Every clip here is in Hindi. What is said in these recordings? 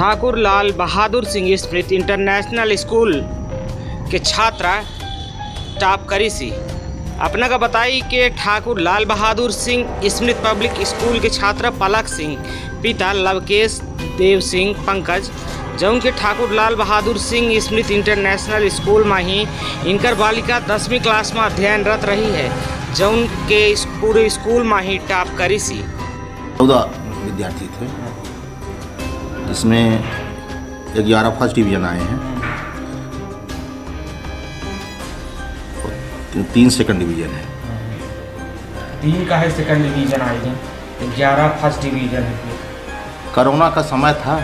ठाकुर लाल बहादुर सिंह स्मृति इंटरनेशनल स्कूल के छात्रा टॉप करी सी अपना का बताई कि ठाकुर लाल बहादुर सिंह स्मृत पब्लिक स्कूल के छात्रा पलक सिंह, पिता लवकेश देव सिंह पंकज, जौन के ठाकुर लाल बहादुर सिंह स्मृत इंटरनेशनल स्कूल में ही इनकर बालिका दसवीं क्लास में अध्ययनरत रही है, जौन के पूरे स्कूल में ही टॉप करी सी चौदह विद्यार्थी थे। जिसमें ग्यारह फ़र्स्ट डिवीज़न आए हैं। और तीन सेकंड डिवीज़न है। तीन का है सेकंड डिवीज़न आए हैं ग्यारह फ़र्स्ट डिवीज़न है। कोरोना का समय था।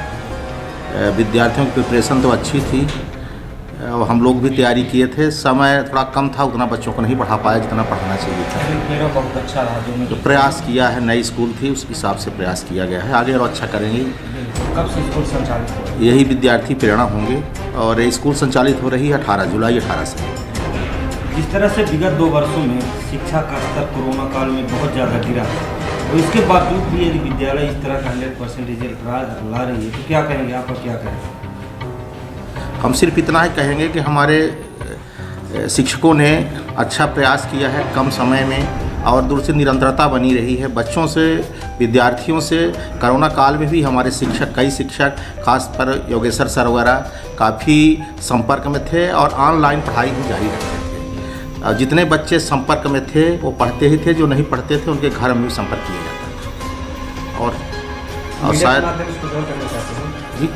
विद्यार्थियों की प्रिपरेशन तो अच्छी थी। हम लोग भी तैयारी किए थे। समय थोड़ा कम था उतना बच्चों को नहीं पढ़ा पाया जितना पढ़ाना चाहिए था। बहुत अच्छा रहा जो तो प्रयास किया है नई स्कूल थी उस हिसाब से प्रयास किया गया है। आगे और अच्छा करेंगे। कब से स्कूल संचालित यही विद्यार्थी प्रेरणा होंगे। और ये स्कूल संचालित हो रही है अठारह जुलाई अठारह से। जिस तरह से विगत दो वर्षों में शिक्षा का स्तर कोरोना काल में बहुत ज़्यादा गिरा है और इसके बावजूद भी यदि विद्यालय इस तरह का हंड्रेड परसेंट रिज़ल्ट ला ला रही है तो क्या कहेंगे? आप और क्या कहेंगे? हम सिर्फ़ इतना ही कहेंगे कि हमारे शिक्षकों ने अच्छा प्रयास किया है कम समय में और दूर से निरंतरता बनी रही है। बच्चों से विद्यार्थियों से कोरोना काल में भी हमारे शिक्षक कई शिक्षक खास पर योगेश्वर सर वगैरह काफ़ी संपर्क में थे और ऑनलाइन पढ़ाई भी जारी रखते थे। और जितने बच्चे संपर्क में थे वो पढ़ते ही थे जो नहीं पढ़ते थे उनके घर में भी संपर्क किया जाता था। और और शायद जी?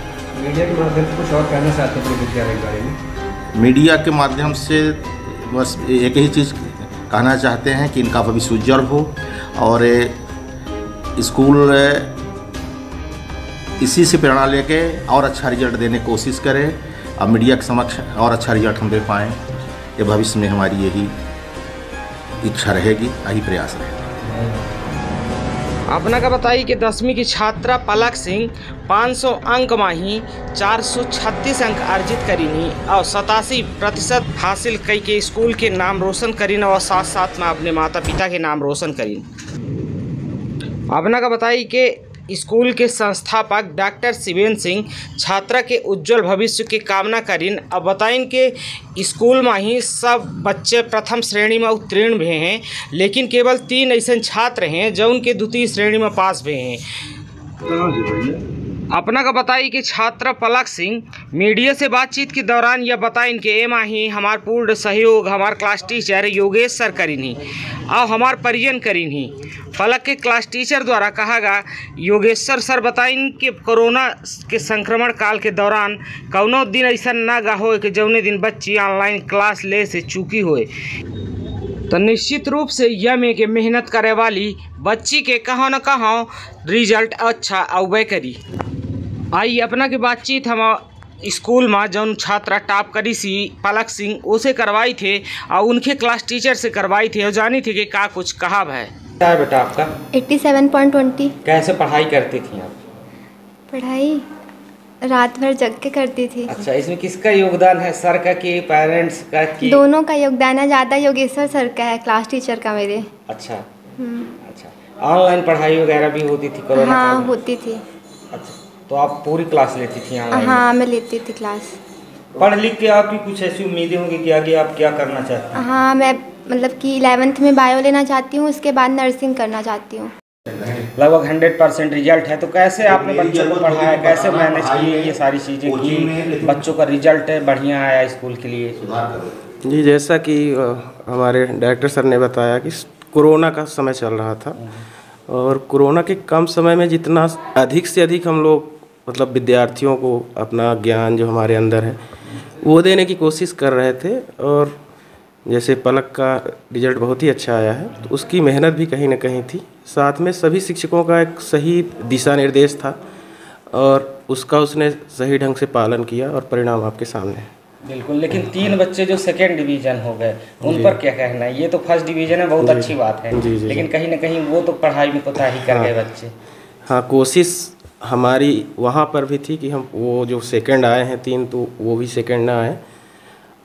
मीडिया के माध्यम से कुछ और कहना चाहते हैं विद्यालय के बारे में? मीडिया के माध्यम से बस एक ही चीज़ कहना चाहते हैं कि इनका भविष्य उज्जवल हो और स्कूल इसी से प्रेरणा लेके और अच्छा रिज़ल्ट देने की कोशिश करें और मीडिया के समक्ष और अच्छा रिज़ल्ट हम दे पाएँ। ये भविष्य में हमारी यही इच्छा रहेगी यही प्रयास रहेगा। अपना का बताई कि दसवीं की छात्रा पलक सिंह 500 अंक माही ही 436 अंक अर्जित करीनी और सतासी प्रतिशत हासिल कई के स्कूल के नाम रोशन करीन और साथ साथ में अपने माता पिता के नाम रोशन करी अपना का बताई कि स्कूल के संस्थापक डॉक्टर शिवेन सिंह, छात्रा के उज्जवल भविष्य की कामना करीन। अब बताइन कि स्कूल में ही सब बच्चे प्रथम श्रेणी में उत्तीर्ण भे हैं, लेकिन केवल तीन ऐसे छात्र हैं जो उनके द्वितीय श्रेणी में पास हुए हैं। अपना का बताई कि छात्र पलक सिंह, मीडिया से बातचीत के दौरान यह बताइन कि एमा ही हमार पूर्ण सहयोग, हमार क्लास टीचर योगेश सर करीनी, और हमार परिजन करीनी। पलक के क्लास टीचर द्वारा कहा गया योगेश्वर सर बताइन कि कोरोना के संक्रमण काल के दौरान कौनो दिन ऐसा ना गा हो कि जौने दिन बच्ची ऑनलाइन क्लास ले से चूकी होए। तो निश्चित रूप से यह में के मेहनत करे वाली बच्ची के कहाँ न कहाँ रिज़ल्ट अच्छा अवबे करी। आई अपना की बातचीत हम स्कूल में जौन छात्रा टॉप करी सी पलक सिंह उसे करवाई थे और उनके क्लास टीचर से करवाई थी और जानी थी कि का कुछ कहा है क्या है बेटा आपका? 87.20 कैसे पढ़ाई करती थी आप? पढ़ाई रात भर जग के करती थी। अच्छा इसमें किसका योगदान है सर का कि पेरेंट्स का कि? दोनों का योगदान है ज़्यादा योगेश्वर सर का है क्लास टीचर का मेरे। अच्छा। हम्म, अच्छा। ऑनलाइन पढ़ाई वगैरह भी होती थी कोरोना हाँ होती थी। अच्छा। तो आप पूरी क्लास लेती थी ऑनलाइन हाँ मैं लेती थी क्लास। पढ़ लिख के आपकी कुछ ऐसी उम्मीदें होंगी कि आगे आप क्या करना चाहते हैं? हाँ मैं मतलब कि इलेवेंथ में बायो लेना चाहती हूँ उसके बाद नर्सिंग करना चाहती हूँ। लगभग हंड्रेड परसेंट रिज़ल्ट है तो कैसे आपने बच्चों को पढ़ाया कैसे मैनेज किए ये सारी चीज़ें की? बच्चों का रिज़ल्ट है बढ़िया आया स्कूल के लिए। जी जैसा कि हमारे डायरेक्टर सर ने बताया कि कोरोना का समय चल रहा था। और कोरोना के कम समय में जितना अधिक से अधिक हम लोग मतलब विद्यार्थियों को अपना ज्ञान जो हमारे अंदर है वो देने की कोशिश कर रहे थे और जैसे पलक का रिज़ल्ट बहुत ही अच्छा आया है तो उसकी मेहनत भी कहीं ना कहीं थी। साथ में सभी शिक्षकों का एक सही दिशा निर्देश था और उसका उसने सही ढंग से पालन किया और परिणाम आपके सामने है। बिल्कुल लेकिन तीन बच्चे जो सेकेंड डिवीज़न हो गए उन पर क्या कहना है? ये तो फ़र्स्ट डिवीज़न है बहुत अच्छी बात है। जी, जी, लेकिन कहीं ना कहीं वो तो पढ़ाई में कोताही कर गए बच्चे। हाँ कोशिश हमारी वहाँ पर भी थी कि हम वो जो सेकंड आए हैं तीन तो वो भी सेकंड ना आए।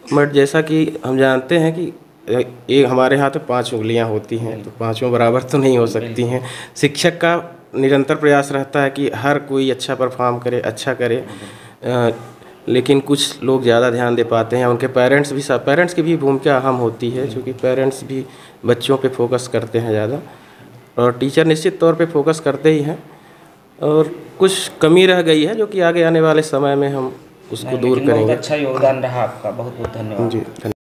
बट जैसा कि हम जानते हैं कि एक हमारे यहाँ तो पाँच उंगलियाँ होती हैं तो पाँचों बराबर तो नहीं हो सकती हैं। शिक्षक का निरंतर प्रयास रहता है कि हर कोई अच्छा परफॉर्म करे अच्छा करे। अ, लेकिन कुछ लोग ज़्यादा ध्यान दे पाते हैं उनके पेरेंट्स भी पेरेंट्स की भी भूमिका अहम होती है क्योंकि पेरेंट्स भी बच्चों पे फोकस करते हैं ज़्यादा। और टीचर निश्चित तौर पे फोकस करते ही हैं। और कुछ कमी रह गई है जो कि आगे आने वाले समय में हम उसको दूर बहुत करेंगे। अच्छा योगदान रहा आपका। बहुत बहुत धन्यवाद। जी